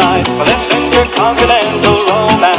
life, a your continental romance.